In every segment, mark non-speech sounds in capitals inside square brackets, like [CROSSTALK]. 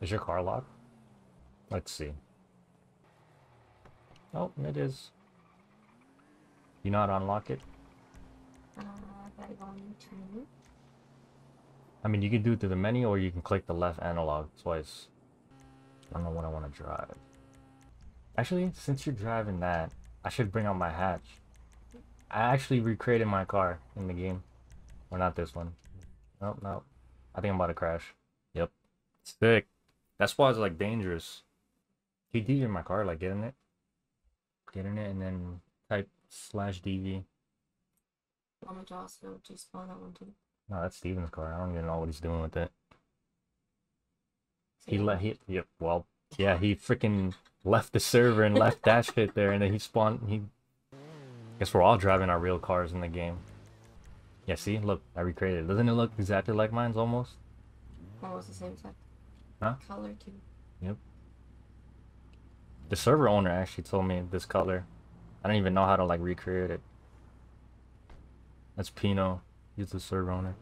Is your car locked? Let's see. Oh, it is. You know how to unlock it? Uh, gotta go on YouTube. I mean, you can do it through the menu or you can click the left analog twice. I don't know what I want to drive. Actually, since you're driving that, I should bring out my hatch. I actually recreated my car in the game. Or not this one. Nope, nope. I think I'm about to crash. Yep. Sick. That's why it's like dangerous. You in my car, like getting it? Getting it and then type slash DV. Want me to also just spawn that one too? No, that's Steven's car. I don't even know what he's doing with it. He let he yep, well, yeah, he freaking left the server and left that shit there and then he spawned he I Guess we're all driving our real cars in the game. Yeah, see? Look, I recreated it. Doesn't it look exactly like mine's almost? Almost the same exact Huh? color too. Yep. The server owner actually told me this color. I don't even know how to like recreate it. That's Pino. He's the server owner.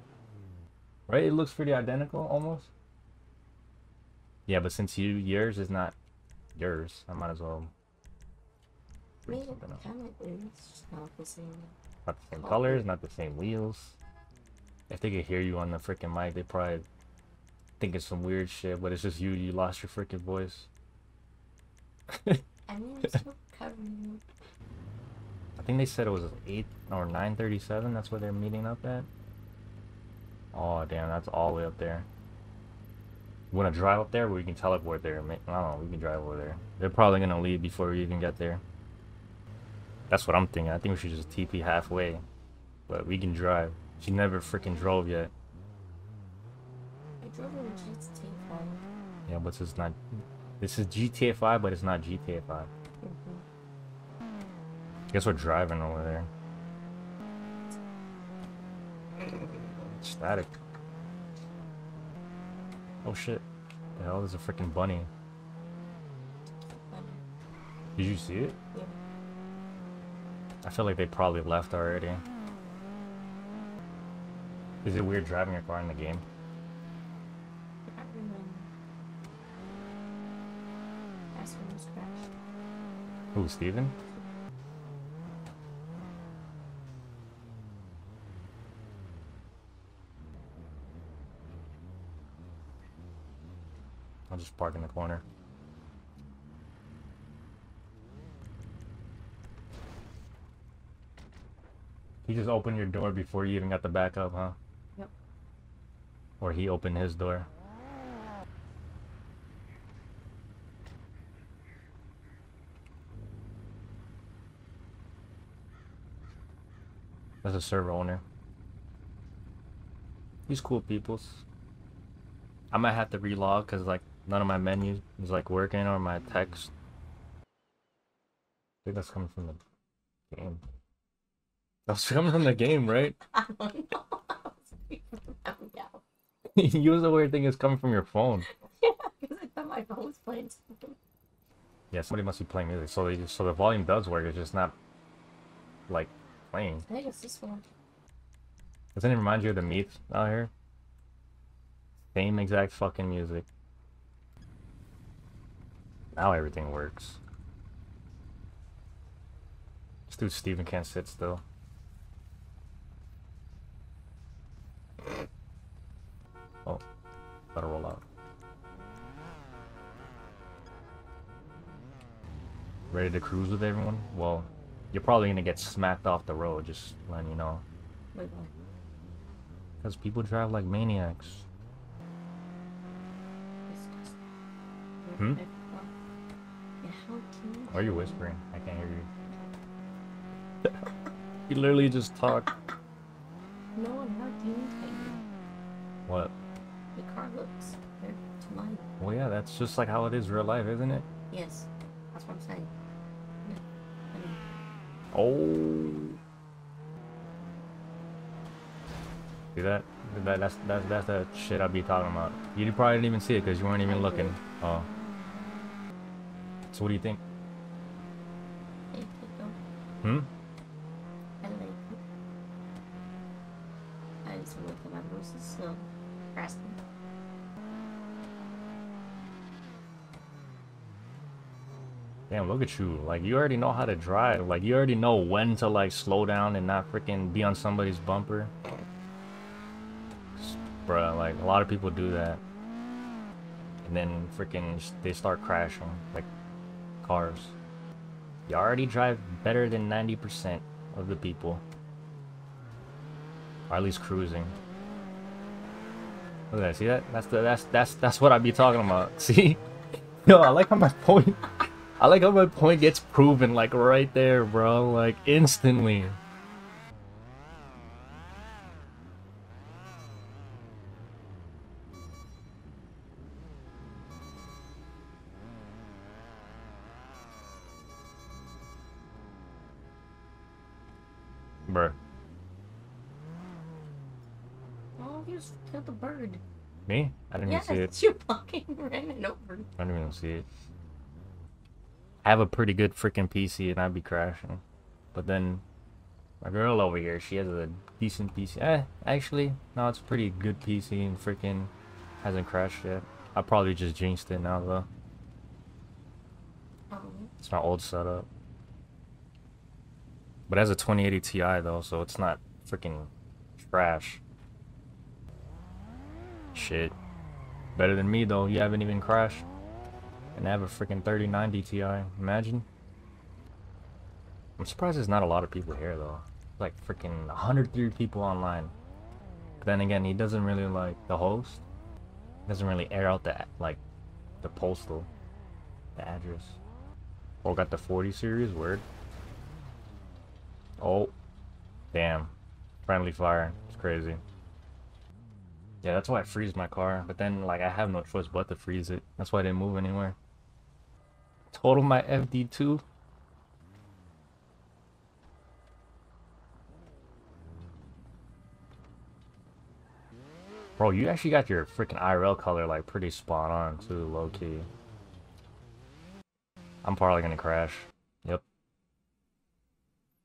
Right? It looks pretty identical almost. Yeah, but since you yours is not yours, I might as well I mean, kind of not the same. Not the same colors, not the same wheels. If they could hear you on the freaking mic, they probably think it's some weird shit, but it's just you. You lost your freaking voice. [LAUGHS] I mean, it's. I think they said it was eight or nine thirty-seven. That's where they're meeting up at. Oh damn, that's all the way up there. You want to drive up there, where we can teleport there? I don't know. We can drive over there. They're probably gonna leave before we even get there. That's what I'm thinking. I think we should just TP halfway, but we can drive. She never freaking drove yet. I drove in GTA 5. Yeah, but it's not. This is GTA 5, but it's not GTA 5. Mm-hmm. Guess we're driving over there. Static. Oh shit. The hell is a freaking bunny? Did you see it? Yeah. I feel like they probably left already. Is it weird driving a car in the game? I remember. That's when it was crashed. Who, Steven? I'll just park in the corner. You just opened your door before you even got the backup, huh? Yep. Or he opened his door. That's a server owner. He's cool peoples. I might have to relog because like none of my menus is like working or my text. I think that's coming from the game. That's [LAUGHS] coming from the game, right? [LAUGHS] I don't know. [LAUGHS] You was the weird thing is coming from your phone. Yeah, because I thought my phone was playing something. Yeah, somebody must be playing music. So they just, so the volume does work. It's just not like playing. I think it's this one. Doesn't it remind you of the meet out here? Same exact fucking music. Now everything works. This dude Steven can't sit still. Oh, gotta roll out. Ready to cruise with everyone? Well, you're probably gonna get smacked off the road, just letting you know. Because people drive like maniacs. Hmm? Yeah, how can Why are you whispering? I can't hear you. [LAUGHS] you literally just talk. No, I'm not doing anything. What? The car looks compared to mine. Well, yeah, that's just like how it is real life, isn't it? Yes, that's what I'm saying. Oh. See that? that that's, that's, that's the shit I'd be talking about. You probably didn't even see it because you weren't even looking. Oh. So what do you think? Hmm? I like it. I just look at my voice is still Damn, look at you. Like, you already know how to drive. Like, you already know when to, like, slow down and not freaking be on somebody's bumper. Bruh, like, a lot of people do that. And then freaking they start crashing. Like, cars. You already drive better than 90% of the people. Or at least cruising. Look at that, see that? That's the that's that's that's what I be talking about. [LAUGHS] See? Yo, I like how my point I like how my point gets proven like right there, bro. Like instantly. Bruh. Oh, you just killed the bird. Me? I didn't Yes, even see it. [LAUGHS] you fucking ran it over. I didn't even see it. I have a pretty good freaking PC and I'd be crashing. But then my girl over here, she has a decent PC. Eh, actually, no, it's a pretty good PC and freaking hasn't crashed yet. I probably just jinxed it now though. Um, It's my old setup. But it has a 2080 Ti though, so it's not freaking trash. Shit. Better than me though, you haven't even crashed. And I have a freaking 3090 Ti, imagine. I'm surprised there's not a lot of people here though. Like freaking 103 people online. But then again, he doesn't really like the host. Doesn't really air out the like the postal, the address. Oh, got the 40 series, word. Oh, damn. Friendly fire. It's crazy. Yeah, that's why I freeze my car. But then, like, I have no choice but to freeze it. That's why I didn't move anywhere. Total my FD2. Bro, you actually got your freaking IRL color, like, pretty spot on, too, low-key. I'm probably gonna crash. Yep.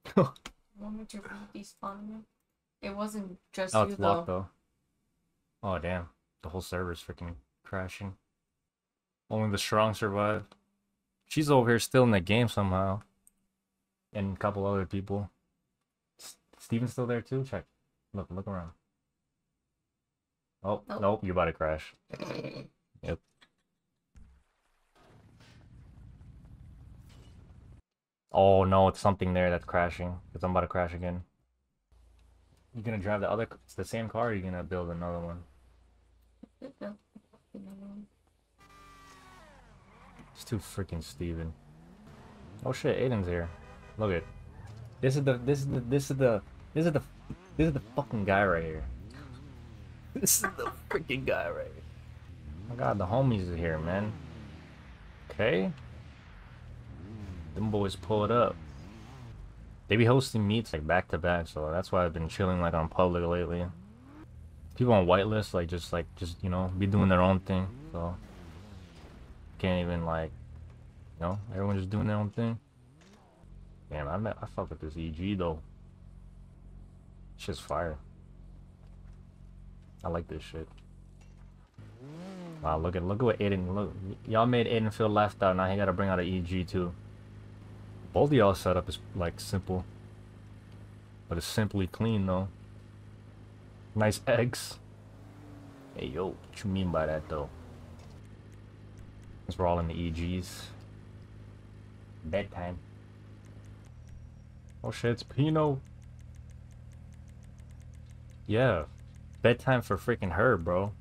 [LAUGHS] to despawn you. It wasn't just Oh, you it's though. locked though. Oh damn, the whole server's freaking crashing. Only the strong survived. She's over here still in the game somehow. And a couple other people. S- Steven's still there too? Check. Look, look around. Oh, Nope. nope, you about to crash. Yep. Oh no, it's something there that's crashing. Because I'm about to crash again. You gonna drive the other, it's the same car, or you gonna build another one? It's too freaking Steven. Oh shit, Aiden's here. Look at. This is the this is the this is the this is the this is the fucking guy right here. [LAUGHS] This is the freaking guy right here. Oh my god, the homies are here, man. Okay. Them boys pull it up. They be hosting meets like back to back, so that's why I've been chilling like on public lately. People on whitelist like just like just you know be doing their own thing, so can't even like you know everyone just doing their own thing. Damn, I met, I fuck with this EG though. Shit's fire. I like this shit. Wow, look at look at what Aiden look. Y'all made Aiden feel left out. Now he gotta bring out an EG too. Both y'all setup is like simple, but it's simply clean though. Nice eggs. Hey yo, what you mean by that though? Since we're all in the EGs. Bedtime. Oh shit, it's Pino. Yeah. Bedtime for freaking her, bro.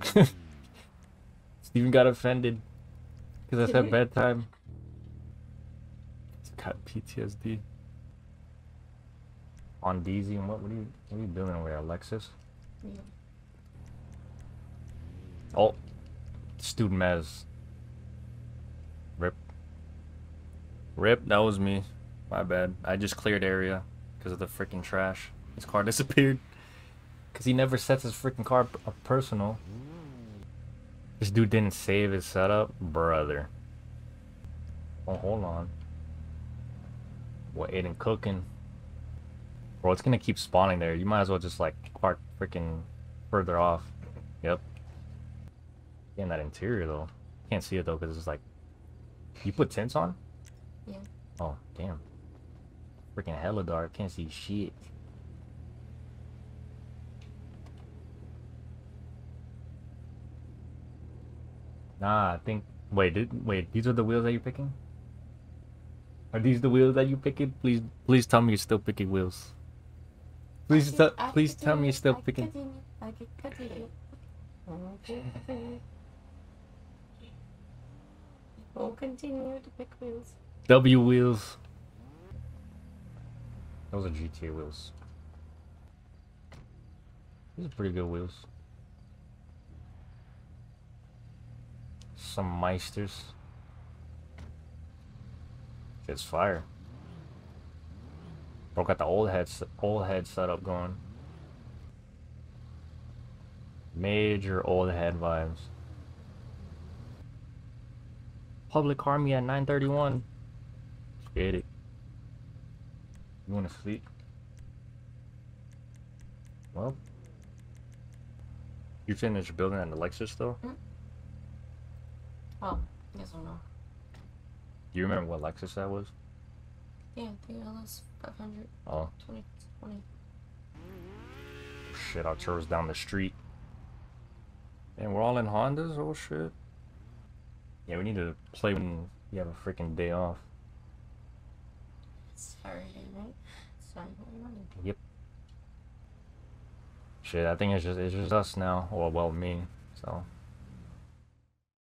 Mm. [LAUGHS] Steven got offended because I said bedtime. He's got PTSD. On DZ, and what, what are you what are you doing over there, Alexis? Yeah. Oh, student Mez. Rip. Rip, that was me. My bad. I just cleared area because of the freaking trash. His car [LAUGHS] disappeared. Because he never sets his freaking car up personal. This dude didn't save his setup? Brother. Oh, hold on. What, Aiden cooking? Bro, it's gonna keep spawning there. You might as well just, like, park freaking further off. Yep. Getting that interior, though. Can't see it, though, because it's, like, You put tints on? Yeah. Oh, damn. Freaking hella dark. Can't see shit. Nah, I think. Wait, did, wait. These are the wheels that you're picking. Are these the wheels that you picking? Please, please tell me you're still picking wheels. Please, tell, please tell me you're still I picking. Continue. I could continue. We'll continue to pick wheels. W wheels. Those are GTA wheels. These are pretty good wheels. Some Meisters. It's fire. Bro got the old head old head setup going. Major old head vibes. Public Army at 931. Let's Get it. You wanna sleep? Well. You finished building an Lexus though? Mm. Oh, yes or no? Do you remember what Lexus that was? Yeah, TLS 500, Oh 2020. shit, our churros down the street. And we're all in Hondas? Oh shit. Yeah, we need to play when you have a freaking day off. Saturday, right? Saturday morning. Yep. Shit, I think it's just it's just us now. Or well me. So